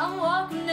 I'm walking